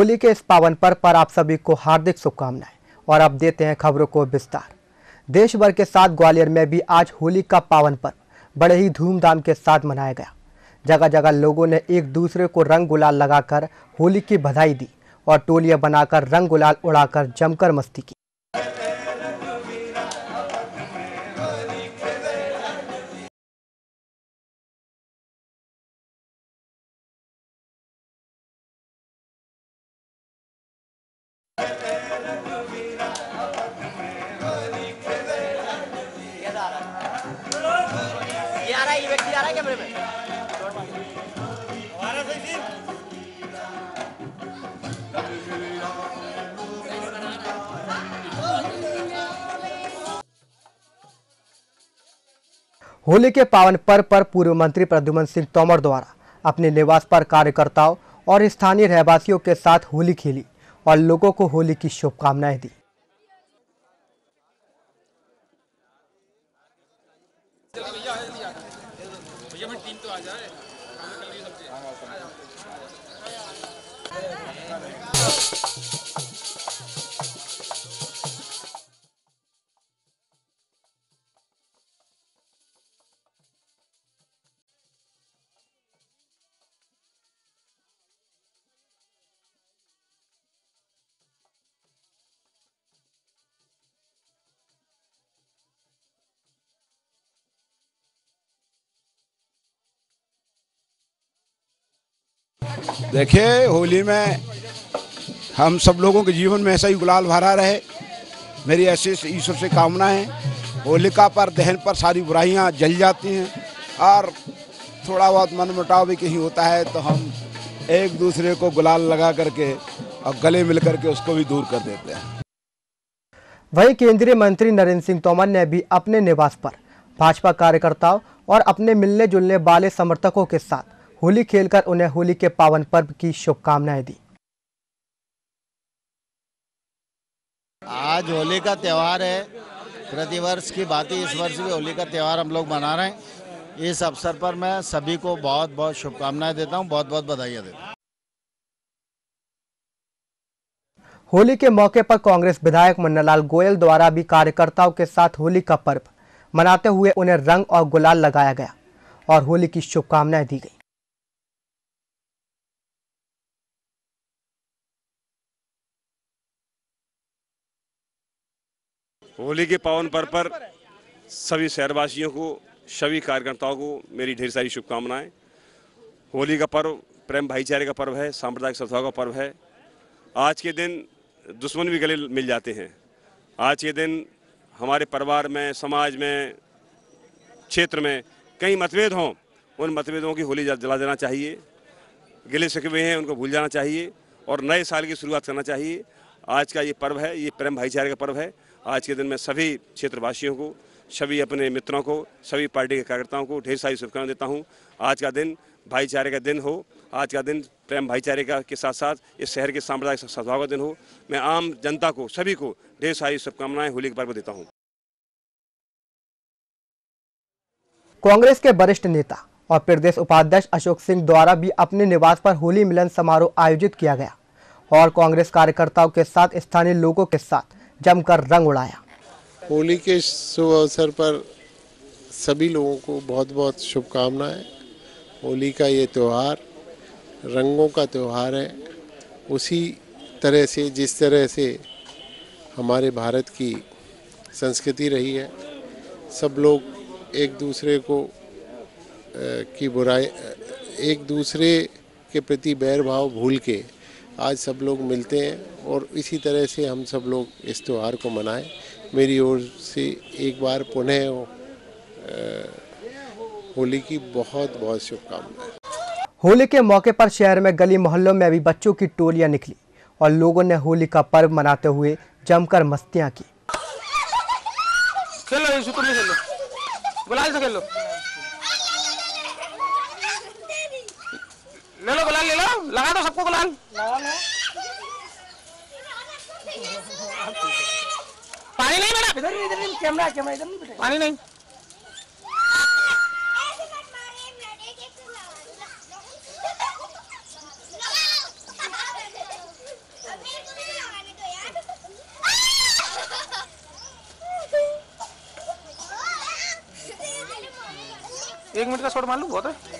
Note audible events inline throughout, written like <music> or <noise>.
होली के इस पावन पर्व पर आप सभी को हार्दिक शुभकामनाएँ और अब देते हैं खबरों को विस्तार। देश भर के साथ ग्वालियर में भी आज होली का पावन पर्व बड़े ही धूमधाम के साथ मनाया गया। जगह जगह लोगों ने एक दूसरे को रंग गुलाल लगाकर होली की बधाई दी और टोलियाँ बनाकर रंग गुलाल उड़ाकर जमकर मस्ती की। होली के पावन पर्व पर पूर्व मंत्री प्रद्युमन सिंह तोमर द्वारा अपने निवास पर कार्यकर्ताओं और स्थानीय रहवासियों के साथ होली खेली और लोगों को होली की शुभकामनाएँ दी। देखिए होली में हम सब लोगों के जीवन में ऐसा ही गुलाल भरा रहे। मेरी ऐसी ईश्वर से कामना है होलिका पर, दहन पर सारी बुराइयाँ जल जाती हैं और थोड़ा बहुत मन मुटाव भी कहीं होता है तो हम एक दूसरे को गुलाल लगा करके और गले मिल करके उसको भी दूर कर देते हैं। वहीं केंद्रीय मंत्री नरेंद्र सिंह तोमर ने भी अपने निवास पर भाजपा कार्यकर्ताओं और अपने मिलने जुलने वाले समर्थकों के साथ होली खेलकर उन्हें होली के पावन पर्व की शुभकामनाएँ दी। आज होली का त्यौहार है। प्रतिवर्ष की बात ही इस वर्ष भी होली का त्यौहार हम लोग मना रहे हैं। इस अवसर पर मैं सभी को बहुत बहुत शुभकामनाएँ देता हूँ बहुत बहुत बधाइयाँ देता हूँ। होली के मौके पर कांग्रेस विधायक मुन्नालाल गोयल द्वारा भी कार्यकर्ताओं के साथ होली का पर्व मनाते हुए उन्हें रंग और गुलाल लगाया गया और होली की शुभकामनाएँ दी गई। होली के पावन पर्व पर सभी शहरवासियों को, सभी कार्यकर्ताओं को मेरी ढेर सारी शुभकामनाएँ। होली का पर्व प्रेम भाईचारे का पर्व है, सांप्रदायिक सद्भाव का पर्व है। आज के दिन दुश्मन भी गले मिल जाते हैं। आज के दिन हमारे परिवार में, समाज में, क्षेत्र में कई मतभेद हों, उन मतभेदों की होली जला देना चाहिए। गिले हुए हैं, उनको भूल जाना चाहिए और नए साल की शुरुआत करना चाहिए। आज का ये पर्व है, ये प्रेम भाईचारे का पर्व है। आज के दिन मैं सभी क्षेत्रवासियों को, सभी अपने मित्रों को, सभी पार्टी के कार्यकर्ताओं को ढेर सारी शुभकामनाएँ देता हूँ। आज का दिन भाईचारे का दिन हो, आज का दिन प्रेम भाईचारे का, के साथ साथ इस शहर के सांप्रदायिक सद्भाव का दिन हो। मैं आम जनता को, सभी को ढेर सारी शुभकामनाएँ होली के पर्व देता हूँ। कांग्रेस के वरिष्ठ नेता और प्रदेश उपाध्यक्ष अशोक सिंह द्वारा भी अपने निवास पर होली मिलन समारोह आयोजित किया गया और कांग्रेस कार्यकर्ताओं के साथ, स्थानीय लोगों के साथ जमकर रंग उड़ाया। होली के शुभ अवसर पर सभी लोगों को बहुत बहुत शुभकामनाएँ। होली का ये त्यौहार रंगों का त्यौहार है। उसी तरह से, जिस तरह से हमारे भारत की संस्कृति रही है, सब लोग एक दूसरे को की बुराई एक दूसरे के प्रति बैर भाव भूल के आज सब लोग मिलते हैं और इसी तरह से हम सब लोग इस त्यौहार को मनाएँ। मेरी ओर से एक बार पुनः होली की बहुत बहुत शुभकामनाएँ। होली के मौके पर शहर में गली मोहल्लों में भी बच्चों की टोलियाँ निकली और लोगों ने होली का पर्व मनाते हुए जमकर मस्तियाँ की। खेल ले लो गुलाल ले लो लगा दो सबको गुलाल पानी नहीं मैडम इधर इधर कैमरा कैमरा इधर नहीं पानी नहीं एक मिनट का शॉट मार लू बहुत है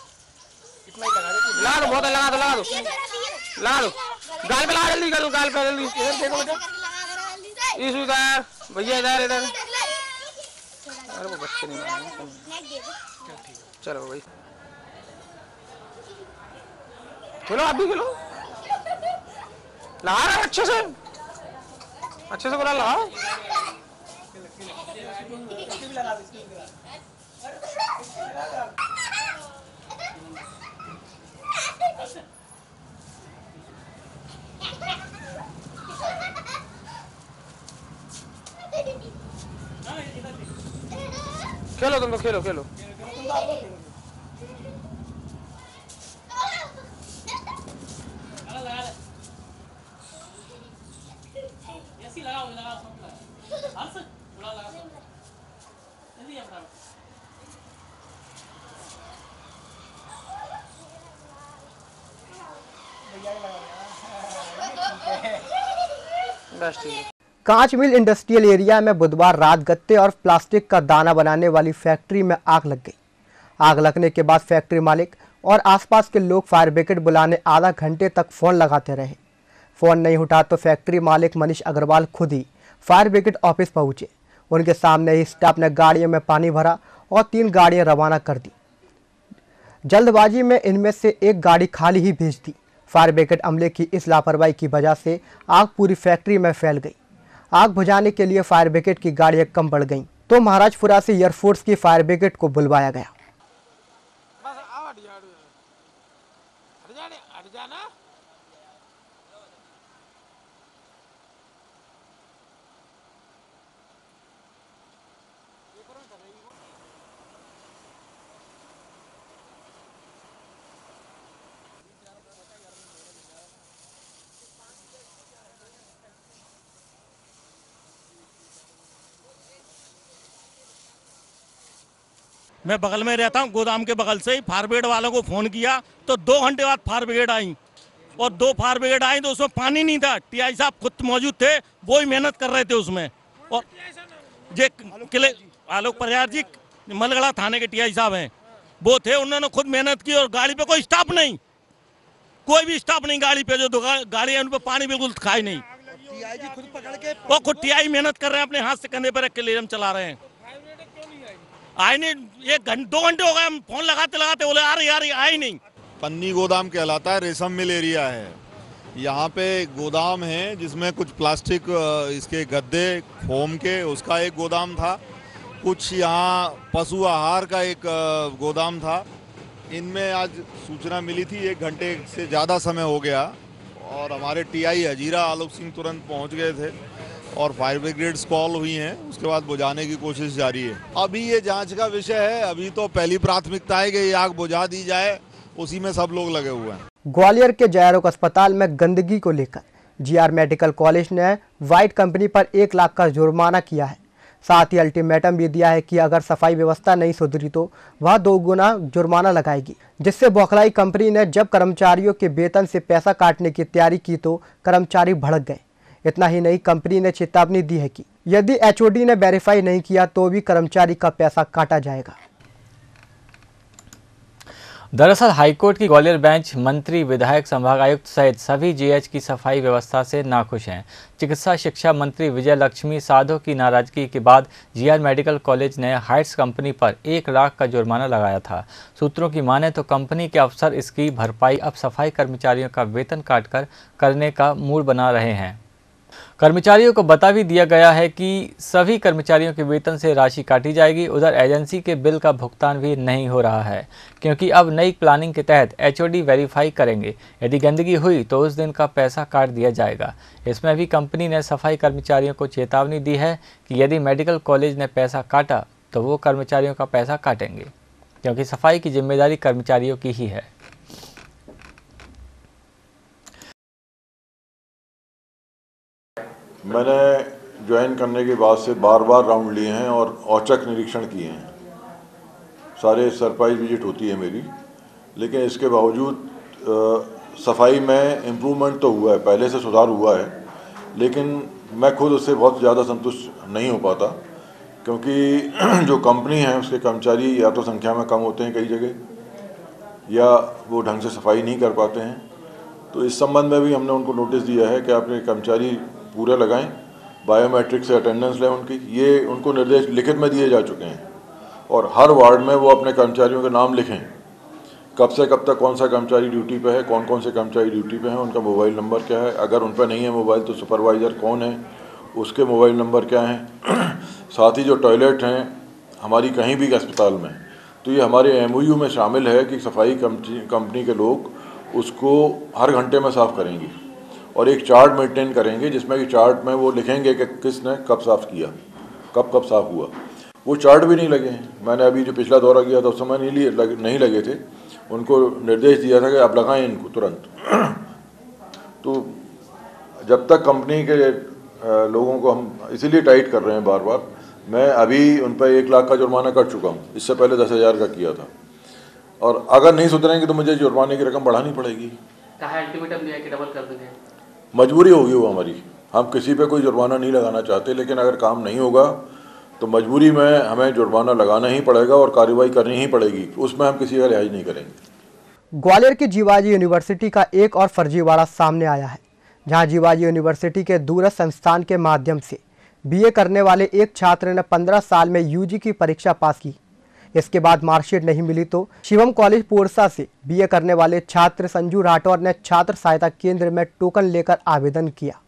इतना ही लगा दो लगा दो। बहुत लगा दो लगा दो। लगा दो गाल पे लगा जल्दी करो गाल पे जल्दी। इधर देखो बेटा इशू इधर भैया इधर इधर। अरे वो बच्चे नहीं मानेंगे। चलो भाई। खेलो आप भी खेलो। लगा रहा अच्छे से। अच्छे से बोला लगाओ खेलो तुम तो खेलो कांच मिल इंडस्ट्रियल एरिया में बुधवार रात गत्ते और प्लास्टिक का दाना बनाने वाली फैक्ट्री में आग लग गई। आग लगने के बाद फैक्ट्री मालिक और आसपास के लोग फायर ब्रिगेड बुलाने आधा घंटे तक फ़ोन लगाते रहे। फ़ोन नहीं उठा तो फैक्ट्री मालिक मनीष अग्रवाल खुद ही फायर ब्रिगेड ऑफ़िस पहुँचे। उनके सामने ही स्टाफ ने गाड़ियों में पानी भरा और तीन गाड़ियाँ रवाना कर दी। जल्दबाजी में इनमें से एक गाड़ी खाली ही भेज दी। फायर ब्रिगेड अमले की इस लापरवाही की वजह से आग पूरी फैक्ट्री में फैल गई। आग बुझाने के लिए फायर ब्रिगेड की गाड़ियाँ कम बढ़ गईं तो महाराजपुरा से एयरफोर्स की फायर ब्रिगेड को बुलवाया गया बस आओ हट जा हट जा हट जाना मैं बगल में रहता हूँ गोदाम के बगल से ही फायर ब्रिगेड वालों को फ़ोन किया तो दो घंटे बाद फायर ब्रिगेड आई। और दो फायर ब्रिगेड आई तो उसमें पानी नहीं था। टीआई साहब खुद मौजूद थे वो ही मेहनत कर रहे थे उसमें। और जे किले आलोक प्रयार जी मलगड़ा थाने के टीआई साहब हैं। वो थे उन्होंने खुद मेहनत की और गाड़ी पे कोई स्टाफ नहीं। कोई भी स्टाफ नहीं गाड़ी पे जो गाड़ी है उन पर पानी बिल्कुल खाई नहीं। वो खुद टीआई मेहनत कर रहे हैं अपने हाथ से कंधे पर रख के ले चला रहे हैं। आए नहीं एक घंटे दो घंटे हो गए, हम फ़ोन लगाते लगाते बोले आ रही आई नहीं। पन्नी गोदाम कहलाता है, रेशम मिल एरिया है। यहाँ पे गोदाम है, जिसमें कुछ प्लास्टिक इसके गद्दे फोम के, उसका एक गोदाम था। कुछ यहाँ पशु आहार का एक गोदाम था। इनमें आज सूचना मिली थी, एक घंटे से ज़्यादा समय हो गया। और हमारे टीआई हजीरा आलोक सिंह तुरंत पहुँच गए थे। और फायर ब्रिगेड्स कॉल हुई हैं, उसके बाद बुझाने की कोशिश जारी है। अभी ये जाँच का विषय है, अभी तो पहली प्राथमिकता है कि ये आग बुझा दी जाए, उसी में सब लोग लगे हुए हैं। ग्वालियर के जयरोग अस्पताल में गंदगी को लेकर जीआर मेडिकल कॉलेज ने वाइट कंपनी पर एक लाख का जुर्माना किया है। साथ ही अल्टीमेटम भी दिया है कि अगर सफ़ाई व्यवस्था नहीं सुधरी तो वह दो गुना जुर्माना लगाएगी, जिससे बौखलाई कंपनी ने जब कर्मचारियों के वेतन से पैसा काटने की तैयारी की तो कर्मचारी भड़क गए। इतना ही नहीं, कंपनी ने चेतावनी दी है कि यदि एचओडी ने वेरीफाई नहीं किया तो भी कर्मचारी का पैसा काटा जाएगा। दरअसल हाईकोर्ट की ग्वालियर बेंच, मंत्री, विधायक, संभाग आयुक्त सहित सभी जीएच की सफ़ाई व्यवस्था से नाखुश हैं। चिकित्सा, शिक्षा मंत्री विजय लक्ष्मी, साधो की नाराज़गी के बाद जीआर मेडिकल कॉलेज ने हाइट्स कंपनी पर एक लाख का जुर्माना लगाया था। सूत्रों की माने तो कंपनी के अफसर इसकी भरपाई अब सफ़ाई कर्मचारियों का वेतन काटकर करने का मूड बना रहे हैं। कर्मचारियों को बता भी दिया गया है कि सभी कर्मचारियों के वेतन से राशि काटी जाएगी। उधर एजेंसी के बिल का भुगतान भी नहीं हो रहा है, क्योंकि अब नई प्लानिंग के तहत एचओडी वेरीफाई करेंगे। यदि गंदगी हुई तो उस दिन का पैसा काट दिया जाएगा। इसमें भी कंपनी ने सफ़ाई कर्मचारियों को चेतावनी दी है कि यदि मेडिकल कॉलेज ने पैसा काटा तो वो कर्मचारियों का पैसा काटेंगे, क्योंकि सफ़ाई की ज़िम्मेदारी कर्मचारियों की ही है। मैंने ज्वाइन करने के बाद से बार बार राउंड लिए हैं और औचक निरीक्षण किए हैं। सारे सरप्राइज़ विज़िट होती है मेरी। लेकिन इसके बावजूद सफ़ाई में इम्प्रूवमेंट तो हुआ है, पहले से सुधार हुआ है, लेकिन मैं खुद उससे बहुत ज़्यादा संतुष्ट नहीं हो पाता, क्योंकि <clears throat> जो कंपनी है, उसके कर्मचारी या तो संख्या में कम होते हैं कई जगह, या वो ढंग से सफ़ाई नहीं कर पाते हैं। तो इस संबंध में भी हमने उनको नोटिस दिया है कि आपके कर्मचारी पूरे लगाएँ बायोमेट्रिक से अटेंडेंस लें उनकी, ये उनको निर्देश लिखित में दिए जा चुके हैं। और हर वार्ड में वो अपने कर्मचारियों के नाम लिखें। कब से कब तक कौन सा कर्मचारी ड्यूटी पे है कौन कौन से कर्मचारी ड्यूटी पे हैं, उनका मोबाइल नंबर क्या है? अगर उन पर नहीं है मोबाइल तो सुपरवाइज़र कौन है? उसके मोबाइल नंबर क्या हैं? <clears throat> साथ ही जो टॉयलेट हैं, हमारी कहीं भी अस्पताल में तो ये हमारे एमओयू में शामिल है कि सफ़ाई कंपनी के लोग उसको हर घंटे में साफ़ करेंगे। और एक चार्ट मेंटेन करेंगे जिसमें कि चार्ट में वो लिखेंगे कि किसने कब साफ़ किया कब कब साफ़ हुआ। वो चार्ट भी नहीं लगे। हैं मैंने अभी जो पिछला दौरा किया था उस समय नहीं लिए लग, नहीं लगे थे। उनको निर्देश दिया था कि आप लगाएँ इनको तुरंत। <clears throat> तो जब तक कंपनी के लोगों को हम इसीलिए टाइट कर रहे हैं बार बार मैं अभी उन पर एक लाख का जुर्माना कर चुका हूँ। इससे पहले दस हज़ार का किया था। और अगर नहीं सुधरेंगे तो मुझे जुर्माने की रकम बढ़ानी पड़ेगी। अल्टीमेटम दिया कि डबल कर देंगे। मजबूरी होगी वो हमारी। हम किसी पे कोई जुर्माना नहीं लगाना चाहते, लेकिन अगर काम नहीं होगा तो मजबूरी में हमें जुर्माना लगाना ही पड़ेगा और कार्रवाई करनी ही पड़ेगी। उसमें हम किसी का लिहाज नहीं करेंगे। ग्वालियर की जीवाजी यूनिवर्सिटी का एक और फर्जीवाड़ा सामने आया है, जहाँ जीवाजी यूनिवर्सिटी के दूरस्थ संस्थान के माध्यम से बीए करने वाले एक छात्र ने 15 साल में यूजी की परीक्षा पास की। इसके बाद मार्कशीट नहीं मिली तो शिवम कॉलेज पोरसा से बीए करने वाले छात्र संजू राठौर ने छात्र सहायता केंद्र में टोकन लेकर आवेदन किया।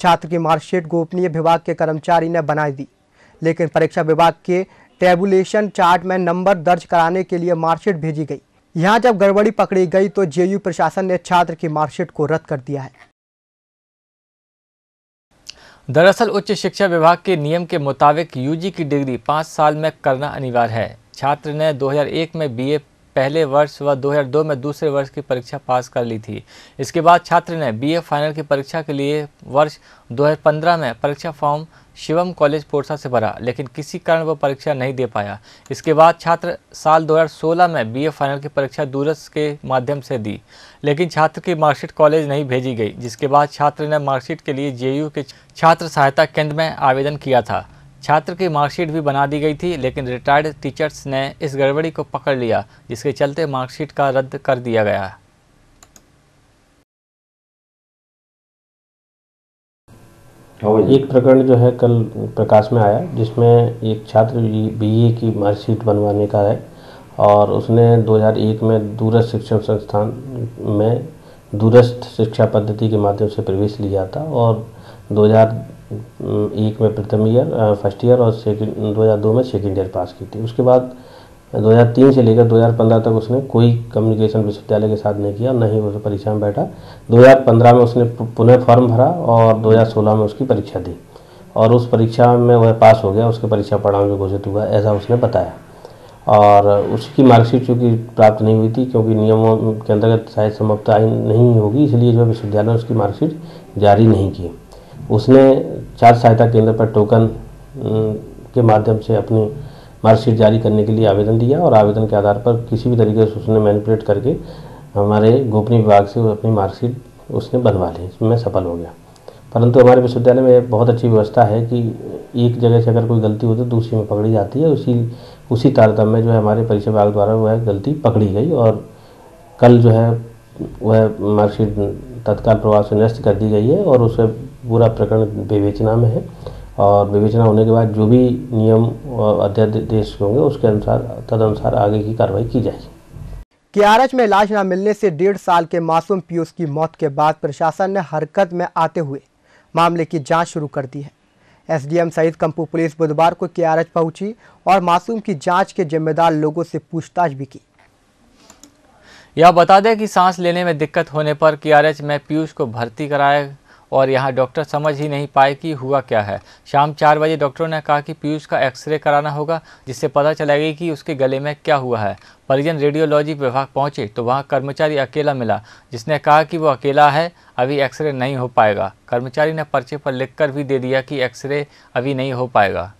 छात्र की मार्कशीट गोपनीय विभाग के कर्मचारी ने बनाई दी, लेकिन परीक्षा विभाग के टेबुलेशन चार्ट में नंबर दर्ज कराने के लिए मार्कशीट भेजी गई। यहाँ जब गड़बड़ी पकड़ी गई तो जेयू प्रशासन ने छात्र की मार्कशीट को रद्द कर दिया है। दरअसल उच्च शिक्षा विभाग के नियम के मुताबिक यूजी की डिग्री पाँच साल में करना अनिवार्य है। छात्र ने 2001 में बीए पहले वर्ष व 2002 में दूसरे वर्ष की परीक्षा पास कर ली थी। इसके बाद छात्र ने बीए फाइनल की परीक्षा के लिए वर्ष 2015 में परीक्षा फॉर्म शिवम कॉलेज पोरसा से भरा, लेकिन किसी कारण वह परीक्षा नहीं दे पाया। इसके बाद छात्र साल 2016 में बीए फाइनल की परीक्षा दूरस्थ के माध्यम से दी, लेकिन छात्र की मार्कशीट कॉलेज नहीं भेजी गई, जिसके बाद छात्र ने मार्कशीट के लिए जेयू के छात्र सहायता केंद्र में आवेदन किया था। छात्र की मार्कशीट भी बना दी गई थी, लेकिन रिटायर्ड टीचर्स ने इस गड़बड़ी को पकड़ लिया, जिसके चलते मार्कशीट का रद्द कर दिया गया। एक प्रकरण जो है कल प्रकाश में आया, जिसमें एक छात्र बीए की मार्कशीट बनवाने का है, और उसने 2001 में दूरस्थ शिक्षण संस्थान में दूरस्थ शिक्षा पद्धति के माध्यम से प्रवेश लिया था, और 2001 में प्रथम ईयर फ़र्स्ट ईयर और सेकंड 2002 में सेकेंड ईयर पास की थी। उसके बाद 2003 से लेकर 2015 तक उसने कोई कम्युनिकेशन विश्वविद्यालय के साथ नहीं किया, न ही उस परीक्षा में बैठा। 2015 में उसने पुनः फॉर्म भरा और 2016 में उसकी परीक्षा दी। और उस परीक्षा में वह पास हो गया, उसके परीक्षा परिणाम में घोषित हुआ, ऐसा उसने बताया। और उसकी मार्कशीट चूँकि प्राप्त नहीं हुई थी, क्योंकि नियमों के अंतर्गत शायद समाप्त नहीं होगी, इसलिए जो विश्वविद्यालय ने उसकी मार्कशीट जारी नहीं की उसने चार सहायता केंद्र पर टोकन के माध्यम से अपनी मार्कशीट जारी करने के लिए आवेदन दिया और आवेदन के आधार पर किसी भी तरीके से उसने मैनिपुलेट करके हमारे गोपनीय विभाग से अपनी मार्कशीट उसने बनवा ली, इसमें सफल हो गया। परंतु हमारे विश्वविद्यालय में बहुत अच्छी व्यवस्था है कि एक जगह से अगर कोई गलती है तो दूसरी में पकड़ी जाती है, उसी उसी तारतम्य में जो है हमारे परीक्षा विभाग द्वारा वह गलती पकड़ी गई और कल जो है वह मार्कशीट तत्काल प्रभाव से नष्ट कर दी गई है और उसे पूरा प्रकरण विवेचना में है और विवेचना होने के बाद जो भी नियम अध्यादेश होंगे उसके अनुसार तदनुसार आगे की कार्रवाई की जाएगी। कियारच में इलाज न मिलने से डेढ़ साल के मासूम पीयूष की मौत के बाद प्रशासन ने हरकत में आते हुए मामले की जाँच शुरू कर दी है। एसडीएम सहित कंपू पुलिस बुधवार को कियारच पहुँची और मासूम की जाँच के जिम्मेदार लोगों से पूछताछ भी की। यह बता दें कि सांस लेने में दिक्कत होने पर कियारच में पीयूष को भर्ती कराया और यहाँ डॉक्टर समझ ही नहीं पाए कि हुआ क्या है। शाम चार बजे डॉक्टरों ने कहा कि पीयूष का एक्सरे कराना होगा, जिससे पता चलेगा कि उसके गले में क्या हुआ है। परिजन रेडियोलॉजी विभाग पहुँचे तो वहाँ कर्मचारी अकेला मिला, जिसने कहा कि वो अकेला है, अभी एक्सरे नहीं हो पाएगा। कर्मचारी ने पर्चे पर लिखकर भी दे दिया कि एक्सरे अभी नहीं हो पाएगा।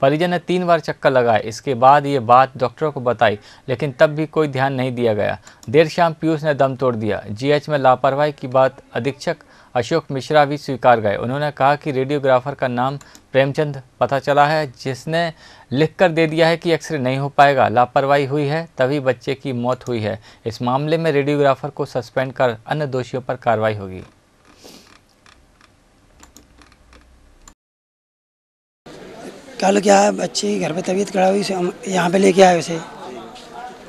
परिजन ने तीन बार चक्कर लगाए, इसके बाद ये बात डॉक्टरों को बताई, लेकिन तब भी कोई ध्यान नहीं दिया गया। देर शाम पीयूष ने दम तोड़ दिया। जीएच में लापरवाही की बात अधीक्षक अशोक मिश्रा भी स्वीकार गए। उन्होंने कहा कि रेडियोग्राफर का नाम प्रेमचंद पता चला है, जिसने लिख कर दे दिया है कि एक्सरे नहीं हो पाएगा। लापरवाही हुई है, तभी बच्चे की मौत हुई है। इस मामले में रेडियोग्राफर को सस्पेंड कर अन्य दोषियों पर कार्रवाई होगी। कल क्या है? बच्चे घर पे तबीयत खराब हुई यहाँ पे लेके आए उसे।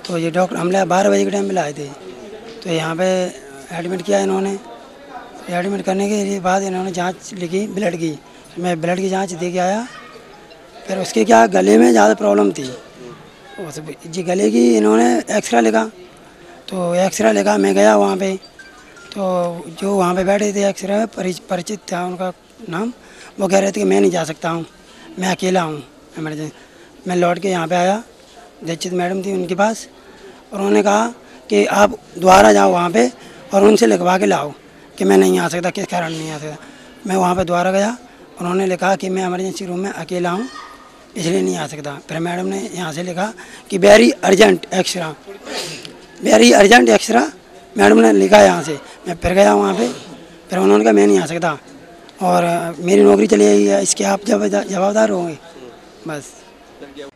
तो ये डॉक्टर हम लोग बारह बजे के टाइम लाए थे। तो यहाँ पे एडमिट किया इन्होंने। एडमिट करने के बाद इन्होंने जाँच लिखी ब्लड की। मैं ब्लड की जाँच दे के आया। फिर उसके क्या, गले में ज़्यादा प्रॉब्लम थी। उस जी, गले की इन्होंने एक्सरा लिखा। तो एक्सरा लिखा, मैं गया वहाँ पे। तो जो वहाँ पे बैठे थे एक्सरे परिचित था उनका नाम। वो कह रहे थे कि मैं नहीं जा सकता हूँ। मैं अकेला हूँ। एमरजेंसी मैं लौट के यहाँ पे आया। दीक्षित मैडम थी उनके पास। और उन्होंने कहा कि आप दोबारा जाओ वहाँ पे और उनसे लिखवा के लाओ। कि मैं नहीं आ सकता, किस कारण नहीं आ सकता। मैं वहाँ पर दोबारा गया, उन्होंने लिखा कि मैं इमरजेंसी रूम में अकेला हूँ, इसलिए नहीं आ सकता। फिर मैडम ने यहाँ से लिखा कि very urgent xray very urgent xray madam ने लिखा यहाँ से। मैं फिर गया वहाँ पे, फिर उन्होंने कहा, मैं नहीं आ सकता। और, मेरी नौकरी चली गई है, इसके आप जब, जवाबदार होंगे। बस।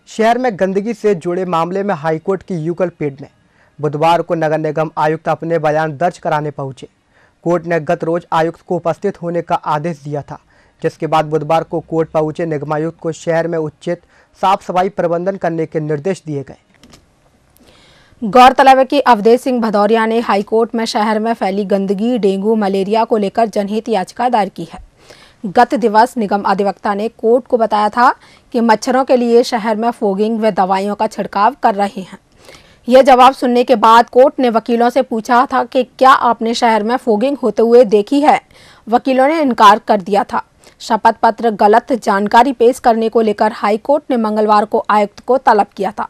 शहर में गंदगी से जुड़े मामले में हाईकोर्ट की युगल पीठ में बुधवार को नगर निगम आयुक्त अपने बयान दर्ज कराने पहुँचे। कोर्ट ने गत रोज आयुक्त को उपस्थित होने का आदेश दिया था, जिसके बाद बुधवार को कोर्ट पहुँचे निगमायुक्त को शहर में उचित साफ़ सफ़ाई प्रबंधन करने के निर्देश दिए गए। गौरतलब है कि अवधेश सिंह भदौरिया ने हाईकोर्ट में शहर में फैली गंदगी, डेंगू, मलेरिया को लेकर जनहित याचिका दायर की है। गत दिवस निगम अधिवक्ता ने कोर्ट को बताया था कि मच्छरों के लिए शहर में फोगिंग व दवाइयों का छिड़काव कर रहे हैं। यह जवाब सुनने के बाद कोर्ट ने वकीलों से पूछा था कि क्या आपने शहर में फोगिंग होते हुए देखी है। वकीलों ने इनकार कर दिया था। शपथ पत्र गलत जानकारी पेश करने को लेकर हाईकोर्ट ने मंगलवार को आयुक्त को तलब किया था।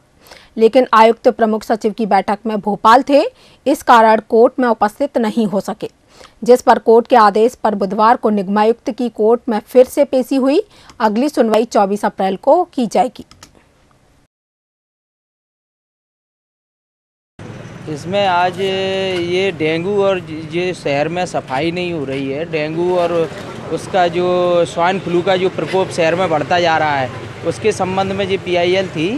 लेकिन आयुक्त प्रमुख सचिव की बैठक में भोपाल थे, इस कारण कोर्ट में उपस्थित नहीं हो सके। जिस पर कोर्ट के आदेश पर बुधवार को निगमायुक्त की कोर्ट में फिर से पेशी हुई, अगली सुनवाई 24 अप्रैल को की जाएगी। इसमें आज ये डेंगू और ये शहर में सफ़ाई नहीं हो रही है। डेंगू और उसका जो स्वाइन फ्लू का जो प्रकोप शहर में बढ़ता जा रहा है, उसके संबंध में जो पीआईएल थी।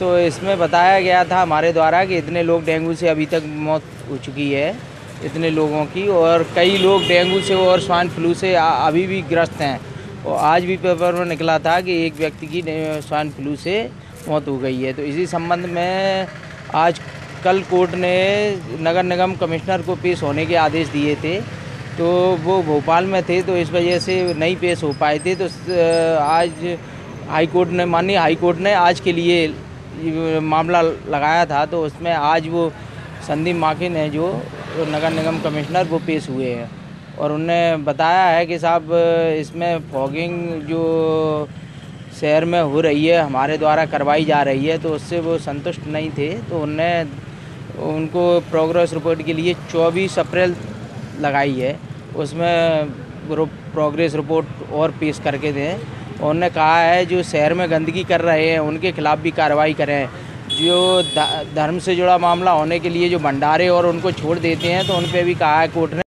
तो इसमें बताया गया था हमारे द्वारा कि इतने लोग डेंगू से अभी तक मौत हो चुकी है, इतने लोगों की। और कई लोग डेंगू से और स्वाइन फ्लू से अभी भी ग्रस्त हैं। और आज भी पेपर में निकला था कि एक व्यक्ति की स्वाइन फ्लू से मौत हो गई है। तो इसी संबंध में आज कल कोर्ट ने नगर निगम कमिश्नर को पेश होने के आदेश दिए थे। तो वो भोपाल में थे तो इस वजह से नहीं पेश हो पाए थे। तो आज हाई कोर्ट ने, माननीय हाई कोर्ट ने आज के लिए मामला लगाया था तो उसमें आज वो संदीप माकिन है जो नगर निगम कमिश्नर वो पेश हुए हैं। और उनने बताया है कि साहब, इसमें फॉगिंग जो शहर में हो रही है, हमारे द्वारा करवाई जा रही है तो उससे वो संतुष्ट नहीं थे। तो उनने उनको प्रोग्रेस रिपोर्ट के लिए 24 अप्रैल लगाई है। उसमें प्रोग्रेस रिपोर्ट और पेश करके दें। उन्होंने कहा है, जो शहर में गंदगी कर रहे हैं, उनके खिलाफ़ भी कार्रवाई करें। जो धर्म से जुड़ा मामला होने के लिए जो भंडारे और उनको छोड़ देते हैं तो उन पर भी कहा है कोर्ट ने।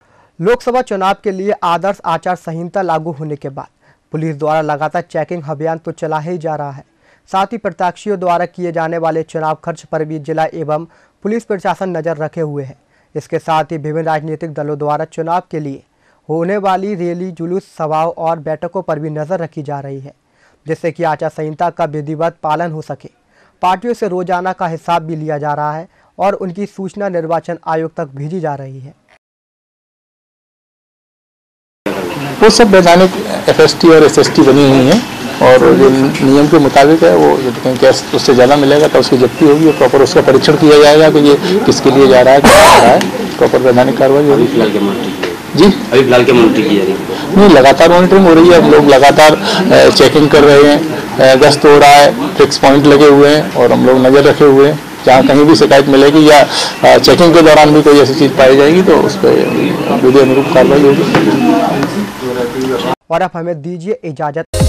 लोकसभा चुनाव के लिए आदर्श आचार संहिता लागू होने के बाद पुलिस द्वारा लगातार चेकिंग अभियान तो चला ही जा रहा है। साथ ही प्रत्याशियों द्वारा किए जाने वाले चुनाव खर्च पर भी जिला एवं पुलिस प्रशासन नज़र रखे हुए है। इसके साथ ही विभिन्न राजनीतिक दलों द्वारा चुनाव के लिए होने वाली रैली, जुलूस, सभाओं और बैठकों पर भी नज़र रखी जा रही है, जिससे कि आचार संहिता का विधिवत पालन हो सके। पार्टियों से रोज़ाना का हिसाब भी लिया जा रहा है और उनकी सूचना निर्वाचन आयोग तक भेजी जा रही है। वो सब वैधानिक एफ़ और एस बनी हुई हैं। और जो नियम के मुताबिक है वो यदि कहीं कैश उससे ज़्यादा मिलेगा तो उसकी जब्ती होगी और प्रॉपर उसका परीक्षण किया जाएगा कि ये किसके लिए जा रहा है क्या जा रहा है। प्रॉपर वैधानिक कार्रवाई होगी। जी अभी फ़िलहाल क्या मॉनिटरिंग की जा? रही है? नहीं लगातार मॉनिटरिंग हो रही है हम लोग लगातार चेकिंग कर रहे हैं गश्त हो रहा है फिक्स पॉइंट लगे हुए हैं और हम लोग नज़र रखे हुए हैं। जहाँ कहीं भी शिकायत मिलेगी या चेकिंग के दौरान भी कोई ऐसी चीज़ पाई जाएगी तो उस पर विधि अनुरूप कार्रवाई होगी। और अब हमें दीजिए इजाज़त।